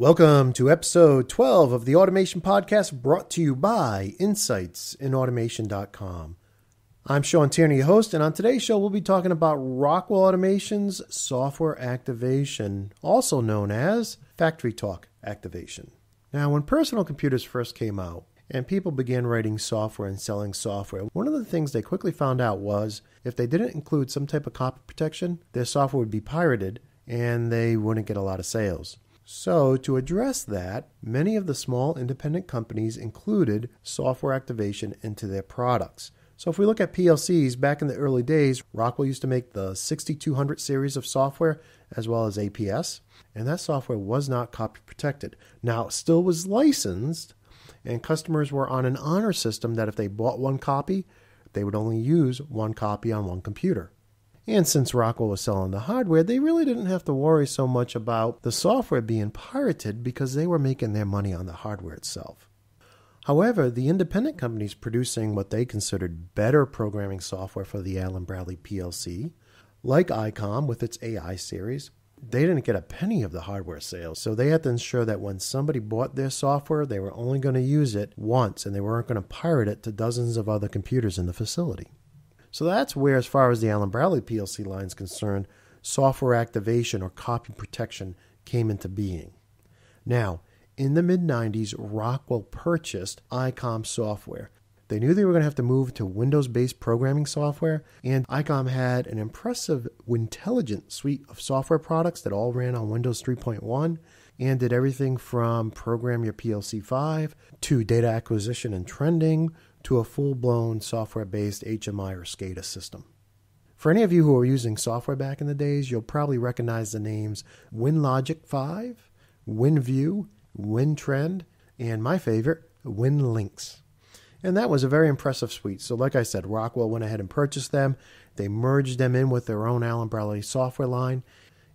Welcome to episode 12 of the Automation Podcast brought to you by InsightsInAutomation.com. I'm Shawn Tierney, your host, and on today's show, we'll be talking about Rockwell Automation's software activation, also known as FactoryTalk activation. Now, when personal computers first came out and people began writing software and selling software, one of the things they quickly found out was if they didn't include some type of copy protection, their software would be pirated and they wouldn't get a lot of sales. So, to address that, many of the small independent companies included software activation into their products. So, if we look at PLCs, back in the early days, Rockwell used to make the 6200 series of software as well as APS, and that software was not copy protected. Now, it still was licensed, and customers were on an honor system that if they bought one copy, they would only use one copy on one computer. And since Rockwell was selling the hardware, they really didn't have to worry so much about the software being pirated because they were making their money on the hardware itself. However, the independent companies producing what they considered better programming software for the Allen Bradley PLC, like ICOM with its AI series, they didn't get a penny of the hardware sales. So they had to ensure that when somebody bought their software, they were only going to use it once and they weren't going to pirate it to dozens of other computers in the facility. So that's where, as far as the Allen Bradley PLC line is concerned, software activation or copy protection came into being. Now, in the mid 90s, Rockwell purchased ICOM software. They knew they were going to have to move to Windows based programming software, and ICOM had an impressive intelligent suite of software products that all ran on Windows 3.1 and did everything from program your PLC 5 to data acquisition and trending to a full blown software based HMI or SCADA system. For any of you who are using software back in the days, you'll probably recognize the names WinLogic 5, WinView, WinTrend, and my favorite, WinLinx. And that was a very impressive suite. So, like I said, Rockwell went ahead and purchased them. They merged them in with their own Allen Bradley software line,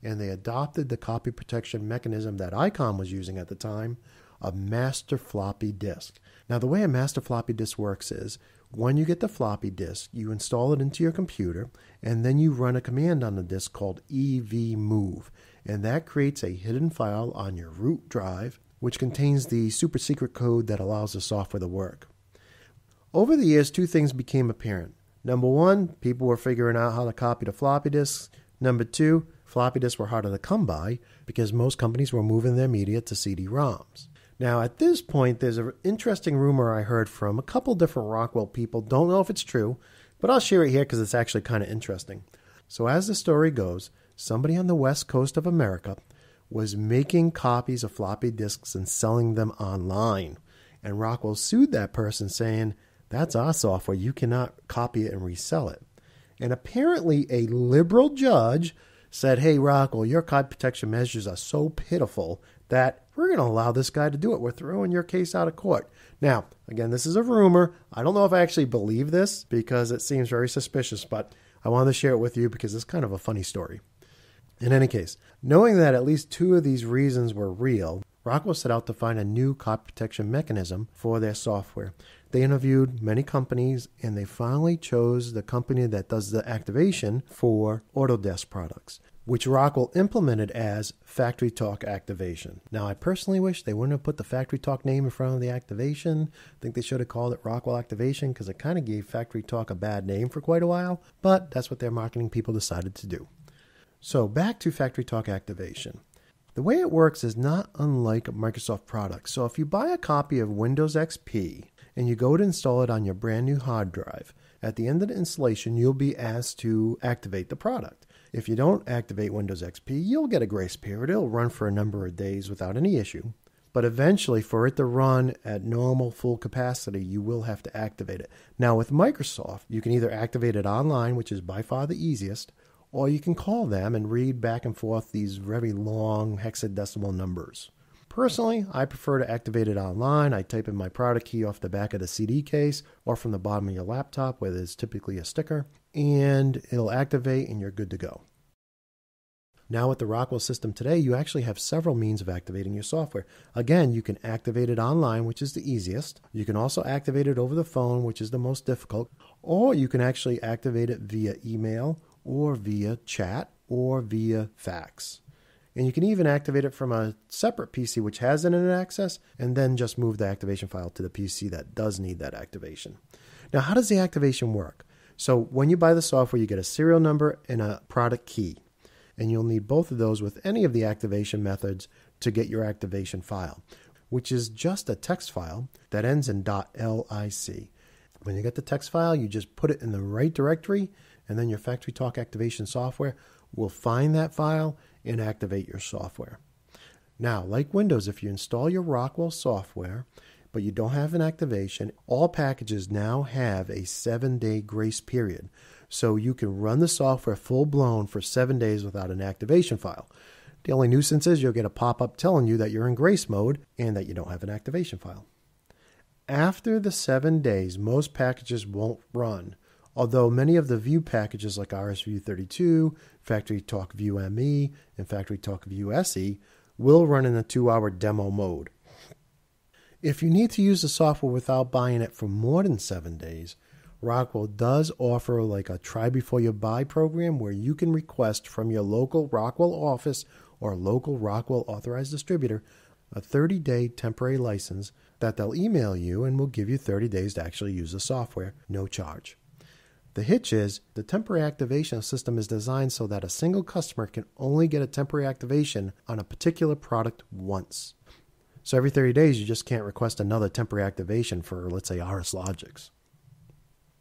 and they adopted the copy protection mechanism that ICOM was using at the time a master floppy disk. Now, the way a master floppy disk works is when you get the floppy disk, you install it into your computer, and then you run a command on the disk called evmove, and that creates a hidden file on your root drive, which contains the super secret code that allows the software to work. Over the years, two things became apparent. Number one, people were figuring out how to copy the floppy disks. Number two, floppy disks were harder to come by because most companies were moving their media to CD ROMs. Now, at this point, there's an interesting rumor I heard from a couple different Rockwell people. Don't know if it's true, but I'll share it here because it's actually kind of interesting. So, as the story goes, somebody on the west coast of America was making copies of floppy disks and selling them online. And Rockwell sued that person, saying, That's our software. You cannot copy it and resell it. And apparently, a liberal judge said, Hey, Rockwell, your copy protection measures are so pitiful that we're going to allow this guy to do it. We're throwing your case out of court. Now, again, this is a rumor. I don't know if I actually believe this because it seems very suspicious, but I wanted to share it with you because it's kind of a funny story. In any case, knowing that at least two of these reasons were real, Rockwell set out to find a new copy protection mechanism for their software. They interviewed many companies and they finally chose the company that does the activation for Autodesk products which Rockwell implemented as FactoryTalk Activation. Now, I personally wish they wouldn't have put the FactoryTalk name in front of the activation. I think they should have called it Rockwell Activation because it kind of gave FactoryTalk a bad name for quite a while, but that's what their marketing people decided to do. So, back to FactoryTalk Activation. The way it works is not unlike a Microsoft products. So, if you buy a copy of Windows XP and you go to install it on your brand new hard drive, at the end of the installation, you'll be asked to activate the product. If you don't activate Windows XP, you'll get a grace period. It'll run for a number of days without any issue. But eventually, for it to run at normal full capacity, you will have to activate it. Now, with Microsoft, you can either activate it online, which is by far the easiest, or you can call them and read back and forth these very long hexadecimal numbers. Personally, I prefer to activate it online. I type in my product key off the back of the CD case or from the bottom of your laptop where there's typically a sticker, and it'll activate and you're good to go. Now, with the Rockwell system today, you actually have several means of activating your software. Again, you can activate it online, which is the easiest. You can also activate it over the phone, which is the most difficult. Or you can actually activate it via email or via chat or via fax. And you can even activate it from a separate PC which has internet access and then just move the activation file to the PC that does need that activation. Now, how does the activation work? So, when you buy the software, you get a serial number and a product key. And you'll need both of those with any of the activation methods to get your activation file, which is just a text file that ends in .lic. When you get the text file, you just put it in the right directory, and then your Factory Talk activation software will find that file and activate your software. Now, like Windows, if you install your Rockwell software, but you don't have an activation, all packages now have a seven day grace period. So you can run the software full blown for seven days without an activation file. The only nuisance is you'll get a pop up telling you that you're in grace mode and that you don't have an activation file. After the seven days, most packages won't run, although many of the view packages like RSView32, Factory Talk View ME, and Factory Talk View SE will run in a two hour demo mode. If you need to use the software without buying it for more than seven days, Rockwell does offer like a try before you buy program where you can request from your local Rockwell office or local Rockwell authorized distributor a 30 day temporary license that they'll email you and will give you 30 days to actually use the software, no charge. The hitch is the temporary activation system is designed so that a single customer can only get a temporary activation on a particular product once. So every 30 days, you just can't request another temporary activation for, let's say, RS Logix.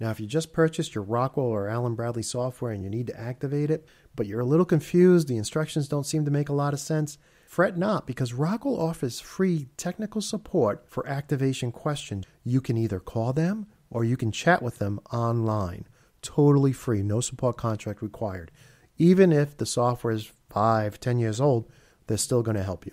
Now, if you just purchased your Rockwell or Allen Bradley software and you need to activate it, but you're a little confused, the instructions don't seem to make a lot of sense, fret not because Rockwell offers free technical support for activation questions. You can either call them or you can chat with them online totally free, no support contract required. Even if the software is five, ten years old, they're still going to help you.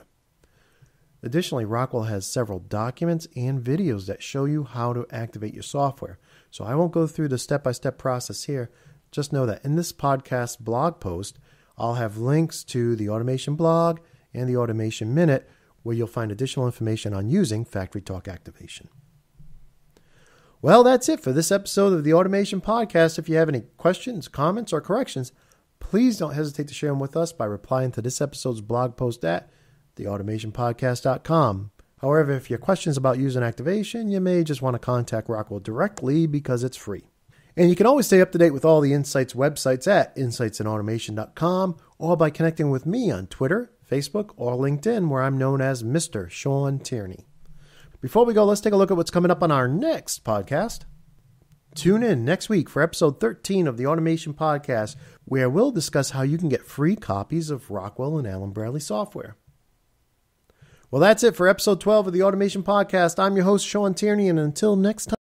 Additionally, Rockwell has several documents and videos that show you how to activate your software. So I won't go through the step by step process here. Just know that in this podcast blog post, I'll have links to the automation blog and the automation minute where you'll find additional information on using Factory Talk Activation. Well, that's it for this episode of the Automation Podcast. If you have any questions, comments, or corrections, please don't hesitate to share them with us by replying to this episode's blog post at theautomationpodcast.com. However, if you have questions about using activation, you may just want to contact Rockwell directly because it's free. And you can always stay up to date with all the Insights websites at insightsinautomation.com or by connecting with me on Twitter, Facebook, or LinkedIn, where I'm known as Mr. Shawn Tierney. Before we go, let's take a look at what's coming up on our next podcast. Tune in next week for episode 13 of the Automation Podcast, where we'll discuss how you can get free copies of Rockwell and Allen Bradley software. Well, that's it for episode 12 of the Automation Podcast. I'm your host, Shawn Tierney, and until next time,